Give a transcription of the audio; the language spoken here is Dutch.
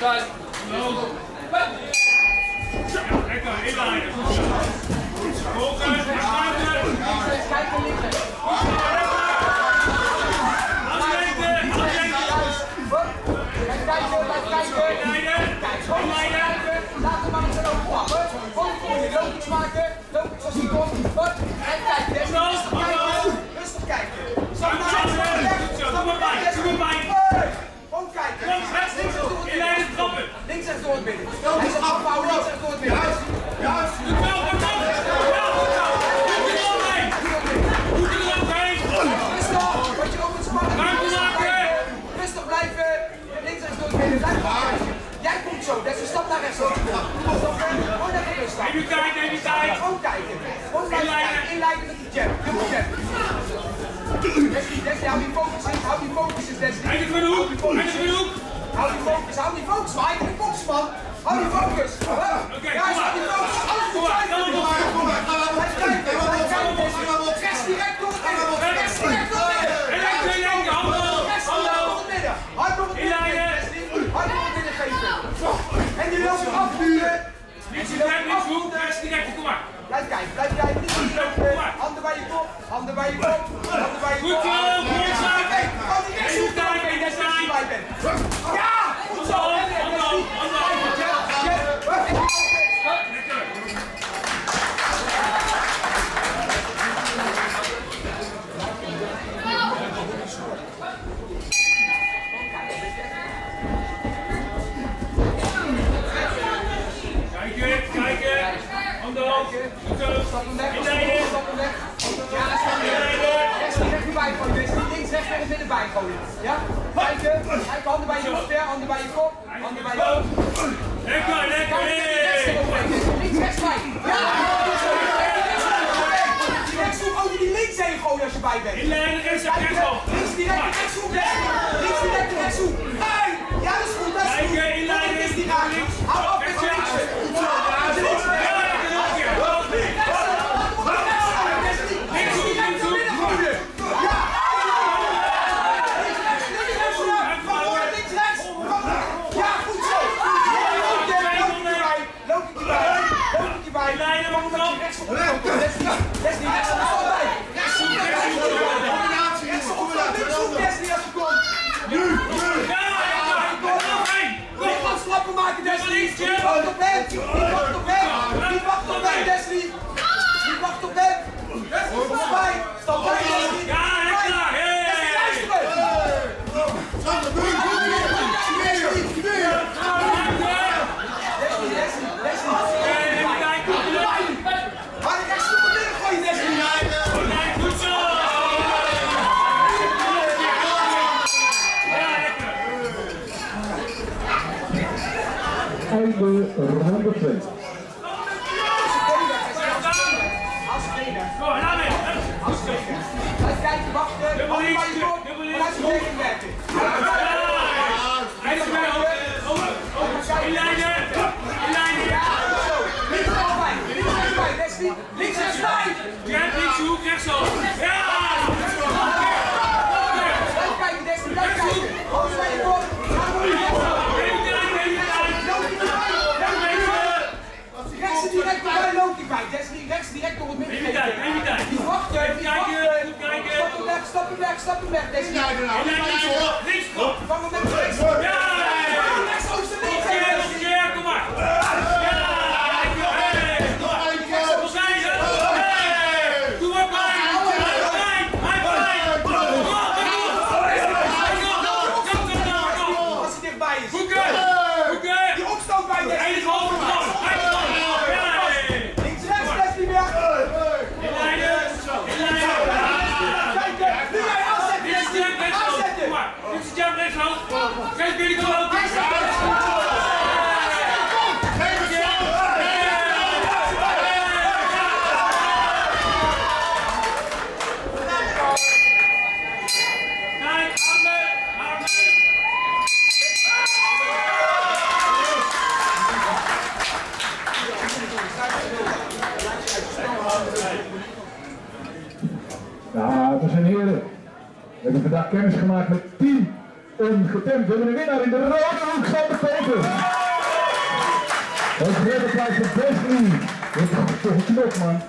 Vai. Não. Vai. Vai. zo, dat is een stap naar rechts. Gewoon naar de staan. Neem je tijd, neem Even kijken, Gewoon kijken. Gewoon kijken. Inleiden met die jab. Dubbel jab. Leslie, Leslie, hou die focus in. Hou die focus in, Leslie. Hij is van de hoek. Hij is van de hoek. Hou die focus, hou die focus. Maar hij de box, man. Hou die focus. Oké, ja, hou die focus. En die loopt afduwen. Blijf zo direct, niet zo hoek, niks direct, kom maar. Blijf kijken, blijf kijken. Niet zo Handen bij je kop, handen bij je kop, handen bij je kop. Goed zo, goed zo. Stap hem weg, stap hem weg. Ja, stap hem weg. Rechts rechts links, rechts en midden bijgooien. Ja? Kijken. Kijk, handen bij je hoofd, handen bij je kop. Handen bij je hoofd. Lekker, lekker. Links, rechts, bij. Ja! rechts. die links heen gooien als je bij bent. Links rechts, rechts, Links direct, rechts, hoek, rechts. Links direct, rechts, hoek. Ja, dat is goed, dat is goed. In lijn, rechts, die. Champion! de ronde 2. Als kijken, wachten, dubbel iets, dubbel Ja, dat zijn heren, we hebben vandaag kennis gemaakt met 10 ongetemd. We hebben een winnaar in de rode hoek, Sander Peter. Het derde prijs voor Wesley. Wat is toch een knop, man.